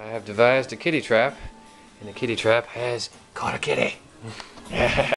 I have devised a kitty trap, and the kitty trap has caught a kitty.